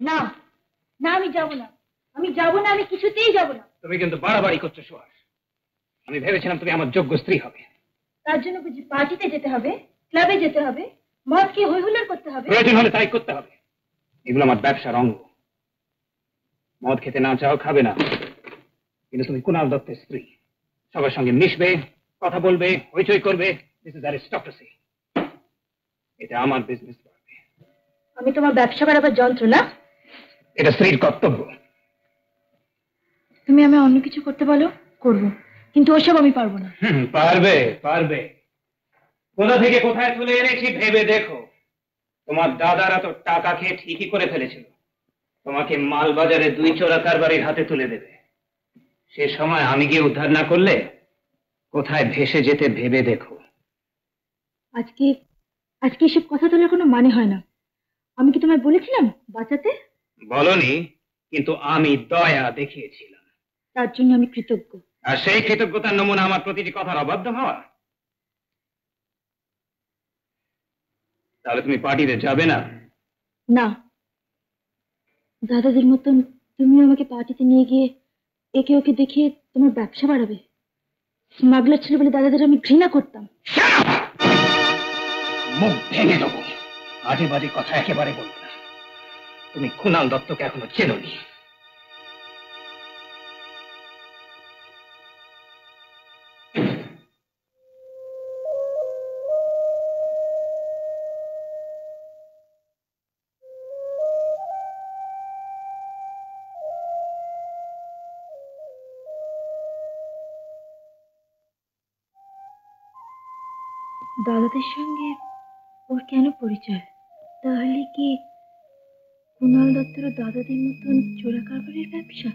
না না আমি যাব না। আমি যাব না আমি কিছুতেই যাব না। তুমি কিন্তু বাড়াবাড়ি করছ সুহাস। আমি ভেবেছিলাম তুমি আমার যোগ্য স্ত্রী হবে। তার জন্য বুঝি পার্টিতে যেতে হবে ক্লাবে যেতে হবে মদ খেয়ে হই করতে হবে। প্রয়োজন হলে তাই করতে হবে। এগুলো আমার ব্যবসার অঙ্গ। মদ খেতে না চাও খাবে না। কিন্তু তুমি কুণাল দত্তের স্ত্রী। সবার সঙ্গে মিশবে কথা বলবে হইচই করবে। দিস ইজ অ্যারিস্টক্রেসি এটা আমার বিজনেস আমি তোমার ব্যবসা বাড়াবার যন্ত্র না? এটা স্ত্রীর কর্তব্য। তুমি আমি অন্য কিছু করতে বলো করব। কিন্তু ওসব আমি পারব না। পারবে পারবে। কোথা থেকে কোথায় তুলে এনেছি ভেবে দেখো। তোমার দাদারা তো টাকা খেয়ে ঠিকই করে ফেলেছিল। তোমাকে মালবাজারে দুই চোরা কারবারির হাতে তুলে দেবে। সে সময় আমি গিয়ে উদ্ধার না করলে কোথায় ভেসে যেতে ভেবে দেখো। আজকে আজকে এসব কথা তোলার কোনো মানে হয় না। আমি কি তোমায় বলেছিলাম বাঁচাতে? বলনি কিন্তু আমি দয়া দেখিয়েছিলাম। তার জন্য আমি কৃতজ্ঞ। আর সেই কৃতজ্ঞতার নমুনা আমার প্রতিটি কথার অবাধ্য হওয়া তাহলে তুমি পার্টিতে যাবে না? না। দাদাদের মতন তুমি আমাকে পার্টিতে নিয়ে গিয়ে একে ওকে দেখিয়ে তোমার ব্যবসা বাড়াবে? স্মাগলার ছিল বলে দাদাদের আমি ঘৃণা করতাম। মুখ ভেঙে দেবো। আজে বাজে কথা একেবারে বলবে তুমি কুণাল দত্তকে এখনও চেনোনি। দাদাদের সঙ্গে ওর কেন পরিচয়? তাহলে কি কুণাল দত্তের দাদাদের মতন চোরা কারবারের ব্যবসা?